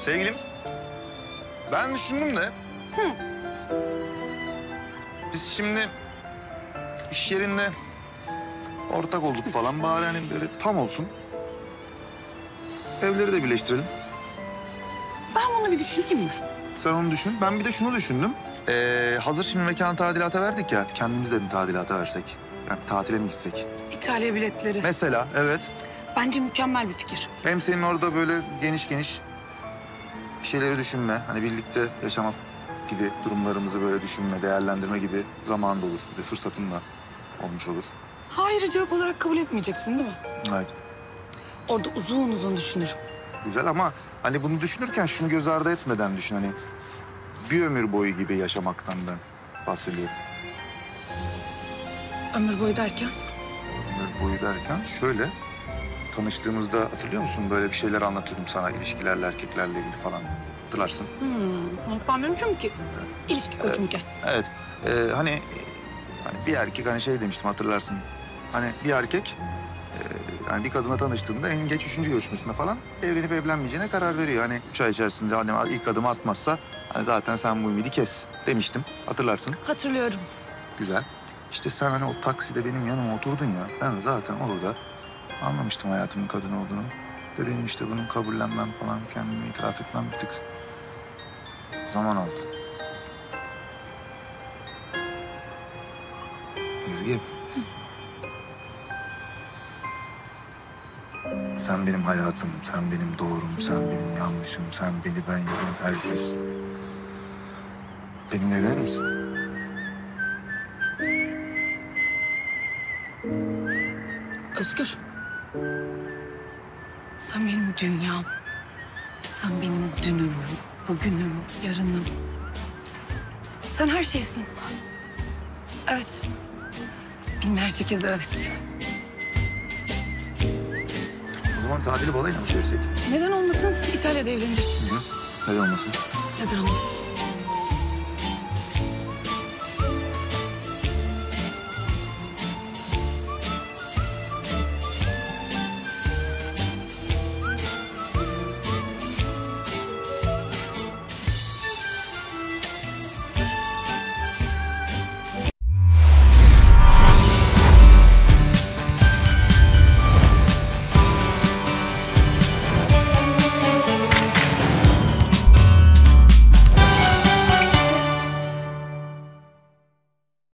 Sevgilim, ben düşündüm de... Biz şimdi iş yerinde ortak olduk falan. Bari hani böyle tam olsun. Evleri de birleştirelim. Ben bunu bir düşüneyim mi? Sen onu düşün. Ben bir de şunu düşündüm. Ee, hazır şimdi mekan tadilata verdik ya. Kendimiz de bir tadilata versek. Yani tatile mi gitsek? İtalya biletleri. Mesela evet. Bence mükemmel bir fikir. Hem senin orada böyle geniş geniş bir şeyleri düşünme. Hani birlikte yaşamak gibi durumlarımızı böyle düşünme, değerlendirme gibi zaman da olur. Ve fırsatın da olmuş olur. Hayır cevap olarak kabul etmeyeceksin değil mi? Evet. Orada uzun uzun düşünürüm. Güzel ama hani bunu düşünürken şunu göz ardı etmeden düşün. Hani bir ömür boyu gibi yaşamaktan ben bahsediyorum. Ömür boyu derken? Ömür boyu derken şöyle... Tanıştığımızda hatırlıyor musun? Böyle bir şeyler anlatıyordum sana ilişkilerle, erkeklerle ilgili falan. Hatırlarsın. Hmm, unutmam mümkün ki. İlişki koçumken. Evet. Ee, hani, hani bir erkek hani şey demiştim hatırlarsın. Hani bir erkek e, hani bir kadına tanıştığında en geç üçüncü görüşmesinde falan evlenip evlenmeyeceğine karar veriyor. Hani üç ay içerisinde hani ilk adımı atmazsa hani zaten sen bu ümidi kes demiştim. Hatırlarsın. Hatırlıyorum. Güzel. İşte sen hani o takside benim yanıma oturdun ya. Ben zaten orada anlamıştım hayatımın kadın olduğunu. Ve benim işte bunu kabullenmem falan kendimi itiraf etmem bir tık zaman aldı. Ezgi. Sen benim hayatım, sen benim doğrum, sen benim yanlışım, sen beni ben yapan her şeysin. Benimle evlenir misin? Özgür. Sen benim dünyam. Sen benim dünüm, bugünüm, yarınım. Sen her şeysin. Evet. Binlerce kez evet. O zaman tatili balayına mı çevirsek? Neden olmasın? İtalya'da evleniriz. Hı? Neden olmasın? Neden olmasın?